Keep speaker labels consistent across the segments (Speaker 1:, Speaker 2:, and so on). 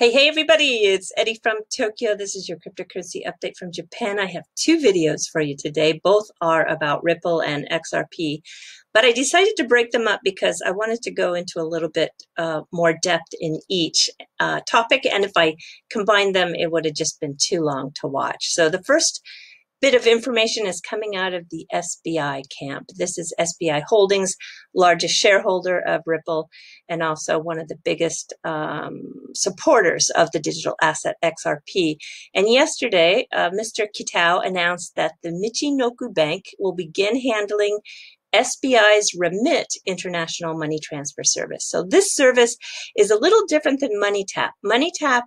Speaker 1: Hey, hey, everybody, it's Eri from Tokyo. This is your cryptocurrency update from Japan. I have two videos for you today. Both are about Ripple and XRP, but I decided to break them up because I wanted to go into a little bit uh, more depth in each uh, topic. And if I combined them, it would have just been too long to watch. So the first bit of information is coming out of the SBI camp. This is SBI Holdings, largest shareholder of Ripple, and also one of the biggest um, supporters of the digital asset XRP. And yesterday, uh, Mr. Kitao announced that the Michinoku Bank will begin handling SBI's Remit international money transfer service. So this service is a little different than MoneyTap. MoneyTap,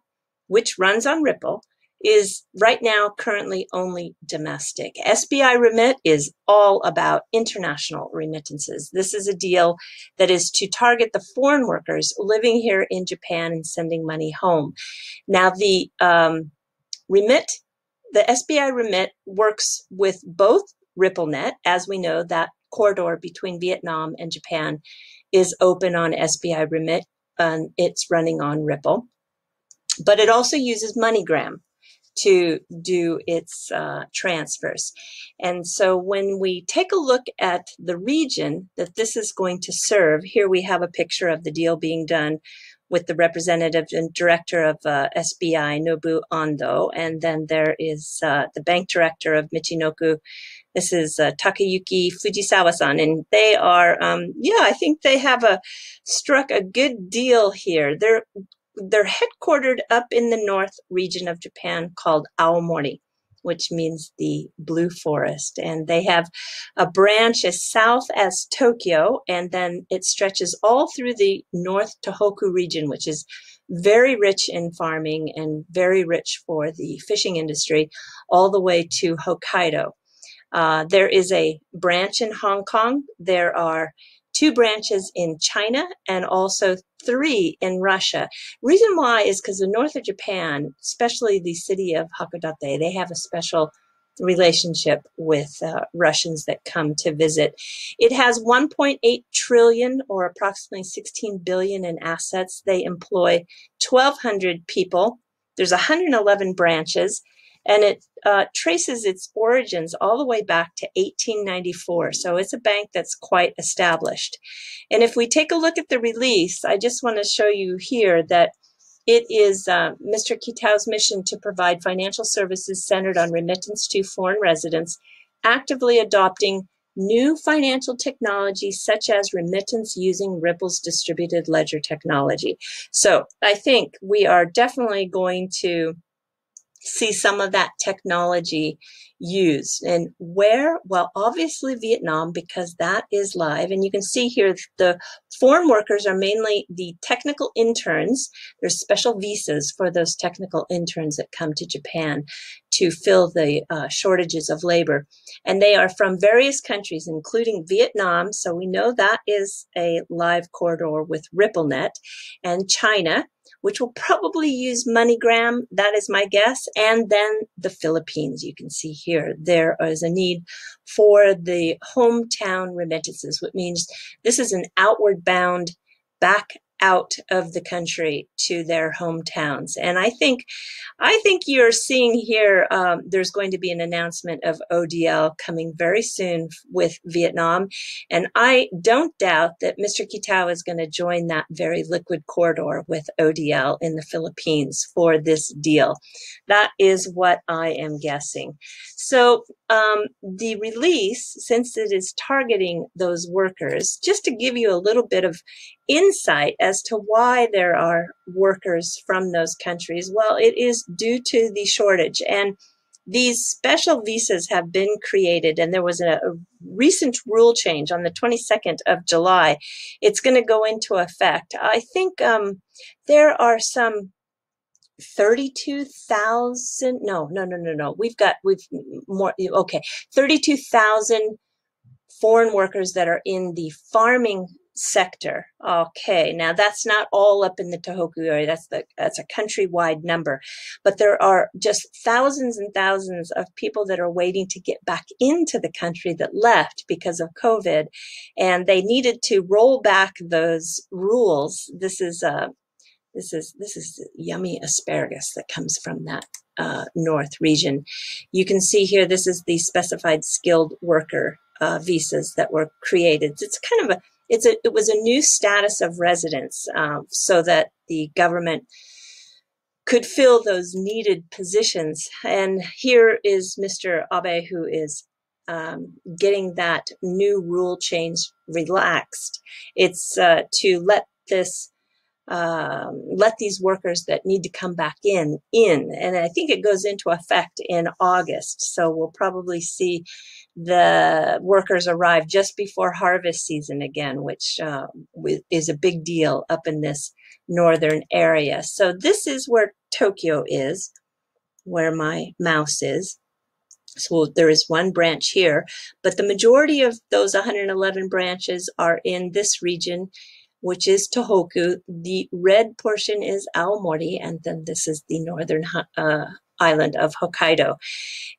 Speaker 1: which runs on Ripple, is right now currently only domestic. SBI Remit is all about international remittances. This is a deal that is to target the foreign workers living here in Japan and sending money home. Now, the um, Remit, the SBI Remit works with both RippleNet, as we know that corridor between Vietnam and Japan is open on SBI Remit and it's running on Ripple. But it also uses MoneyGram to do its uh, transfers. And so when we take a look at the region that this is going to serve, here we have a picture of the deal being done with the representative and director of uh, SBI, Nobu Ando, and then there is uh, the bank director of Michinoku. This is uh, Takayuki Fujisawa-san, and they are, um, yeah, I think they have a struck a good deal here. They're they're headquartered up in the north region of Japan called Aomori, which means the blue forest. And they have a branch as south as Tokyo, and then it stretches all through the North Tohoku region, which is very rich in farming and very rich for the fishing industry, all the way to Hokkaido. Uh, there is a branch in Hong Kong. There are two branches in China and also three in Russia. Reason why is because the north of Japan, especially the city of Hakodate, they have a special relationship with uh, Russians that come to visit. It has 1.8 trillion or approximately 16 billion in assets. They employ 1,200 people. There's 111 branches and it uh, traces its origins all the way back to 1894. So it's a bank that's quite established. And if we take a look at the release, I just want to show you here that it is uh, Mr. Kitao's mission to provide financial services centered on remittance to foreign residents, actively adopting new financial technology such as remittance using Ripple's distributed ledger technology. So I think we are definitely going to see some of that technology used. And where? Well, obviously Vietnam, because that is live. And you can see here the foreign workers are mainly the technical interns. There's special visas for those technical interns that come to Japan to fill the uh, shortages of labor. And they are from various countries, including Vietnam. So we know that is a live corridor with RippleNet and China which will probably use MoneyGram. That is my guess. And then the Philippines, you can see here, there is a need for the hometown remittances, which means this is an outward bound back out of the country to their hometowns. And I think, I think you're seeing here, um, there's going to be an announcement of ODL coming very soon with Vietnam. And I don't doubt that Mr. Kitao is going to join that very liquid corridor with ODL in the Philippines for this deal. That is what I am guessing. So um, the release, since it is targeting those workers, just to give you a little bit of insight as to why there are workers from those countries, well, it is due to the shortage. And these special visas have been created, and there was a, a recent rule change on the 22nd of July. It's going to go into effect. I think um, there are some 32,000 no no no no no we've got we've more okay 32,000 foreign workers that are in the farming sector. Okay, now that's not all up in the Tohoku area. That's the that's a countrywide number, but there are just thousands and thousands of people that are waiting to get back into the country that left because of COVID, and they needed to roll back those rules. This is a This is this is yummy asparagus that comes from that uh, north region. You can see here this is the specified skilled worker uh, visas that were created. It's kind of a it's a it was a new status of residence um, so that the government could fill those needed positions. And here is Mr. Abe, who is um, getting that new rule change relaxed. It's uh, to let this um, let these workers that need to come back in in, and I think it goes into effect in August. So we'll probably see the workers arrive just before harvest season again, which uh, is a big deal up in this northern area. So this is where Tokyo is, where my mouse is. So there is one branch here, but the majority of those 111 branches are in this region, which is Tohoku. The red portion is Aomori, and then this is the northern uh, island of Hokkaido.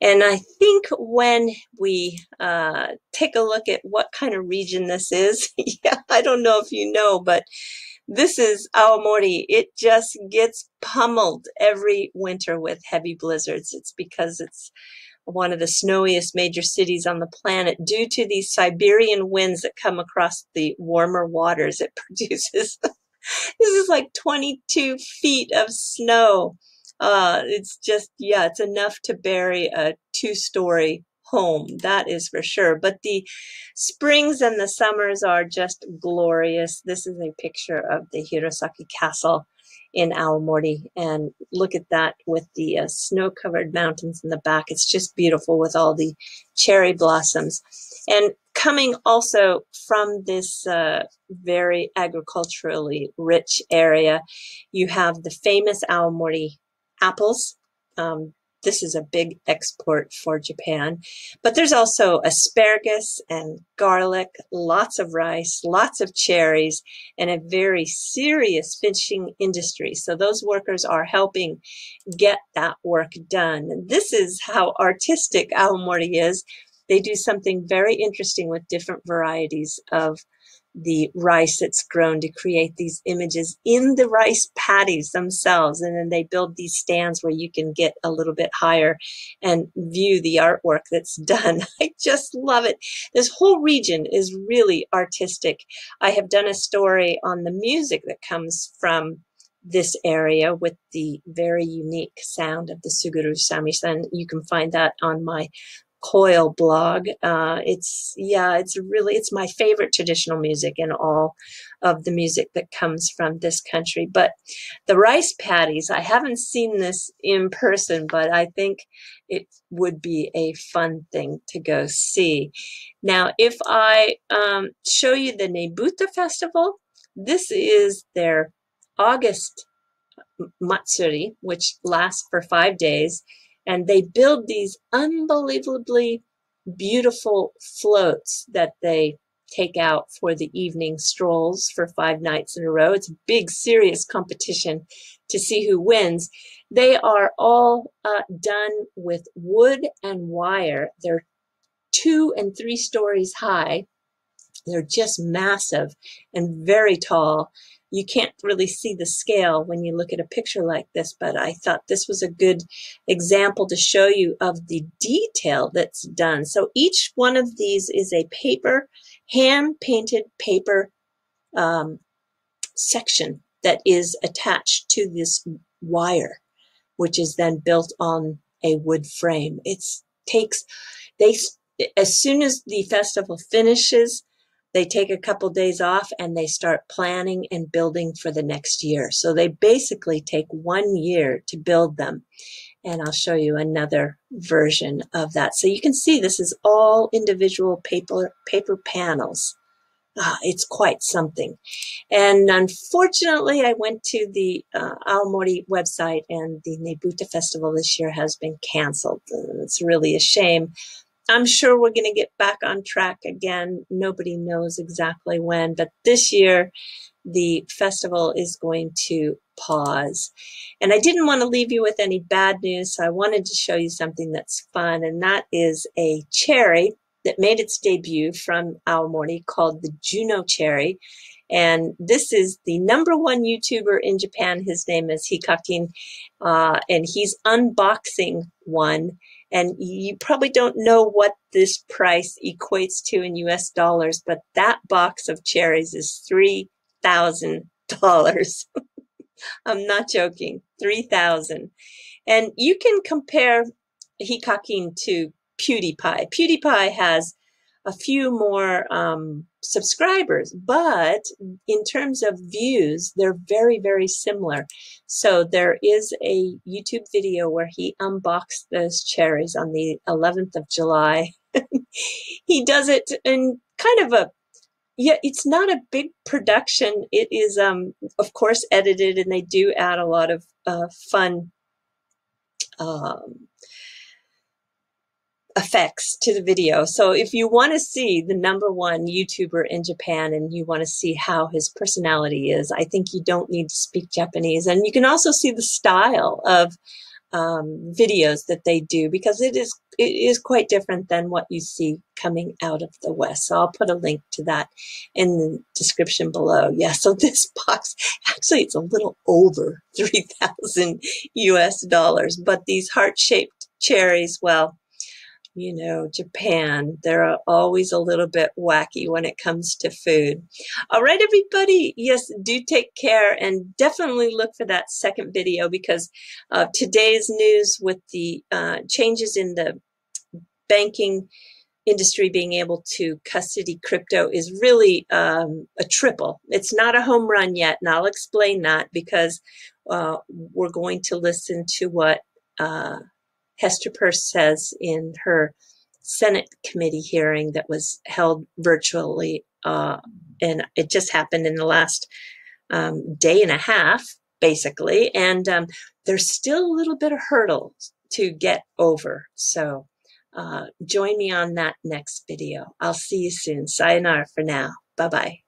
Speaker 1: And I think when we uh, take a look at what kind of region this is, yeah, I don't know if you know, but this is Aomori. It just gets pummeled every winter with heavy blizzards. It's because it's one of the snowiest major cities on the planet due to these Siberian winds that come across the warmer waters it produces. this is like 22 feet of snow. Uh, it's just, yeah, it's enough to bury a two story home, that is for sure. But the springs and the summers are just glorious. This is a picture of the Hirosaki Castle in Aomori. And look at that with the uh, snow covered mountains in the back. It's just beautiful with all the cherry blossoms. And coming also from this uh, very agriculturally rich area, you have the famous Aomori apples. Um, this is a big export for Japan. But there's also asparagus and garlic, lots of rice, lots of cherries, and a very serious fishing industry. So those workers are helping get that work done. this is how artistic Aomori is. They do something very interesting with different varieties of the rice that's grown to create these images in the rice paddies themselves. And then they build these stands where you can get a little bit higher and view the artwork that's done. I just love it. This whole region is really artistic. I have done a story on the music that comes from this area with the very unique sound of the Tsugaru Samisen. You can find that on my Coil blog. Uh, it's yeah, it's really it's my favorite traditional music in all of the music that comes from this country. But the rice paddies, I haven't seen this in person, but I think it would be a fun thing to go see. Now, if I um, show you the Nebuta Festival, this is their August Matsuri, which lasts for five days and they build these unbelievably beautiful floats that they take out for the evening strolls for five nights in a row. It's a big, serious competition to see who wins. They are all uh, done with wood and wire. They're two and three stories high. They're just massive and very tall you can't really see the scale when you look at a picture like this, but I thought this was a good example to show you of the detail that's done. So each one of these is a paper, hand painted paper um, section that is attached to this wire, which is then built on a wood frame. It takes, they, as soon as the festival finishes, they take a couple days off and they start planning and building for the next year. So they basically take one year to build them. And I'll show you another version of that. So you can see this is all individual paper, paper panels. Ah, it's quite something. And unfortunately, I went to the uh, Aomori website and the Nebuta Festival this year has been canceled. It's really a shame I'm sure we're going to get back on track again. Nobody knows exactly when, but this year the festival is going to pause. And I didn't want to leave you with any bad news, so I wanted to show you something that's fun, and that is a cherry that made its debut from Aomori called the Juno cherry. And this is the number one YouTuber in Japan. His name is Hikakin, uh, and he's unboxing one. And you probably don't know what this price equates to in US dollars, but that box of cherries is $3,000. I'm not joking. 3000 And you can compare Hikakin to PewDiePie. PewDiePie has a few more um, subscribers, but in terms of views, they're very, very similar. So there is a YouTube video where he unboxed those cherries on the 11th of July. he does it in kind of a yeah, it's not a big production. It is, um, of course, edited, and they do add a lot of uh, fun um, effects to the video. So if you want to see the number one YouTuber in Japan and you want to see how his personality is, I think you don't need to speak Japanese. And you can also see the style of um, videos that they do because it is it is quite different than what you see coming out of the West. So I'll put a link to that in the description below. Yeah, so this box actually it's a little over three thousand US dollars, but these heart shaped cherries, well, you know, Japan, they're always a little bit wacky when it comes to food. All right, everybody. Yes, do take care and definitely look for that second video because uh, today's news with the uh, changes in the banking industry being able to custody crypto is really um, a triple. It's not a home run yet, and I'll explain that because uh, we're going to listen to what uh, Hester Peirce says in her Senate committee hearing that was held virtually, uh, and it just happened in the last um, day and a half, basically. And um, there's still a little bit of hurdles to get over. So uh, join me on that next video. I'll see you soon. Sayonara for now. Bye bye.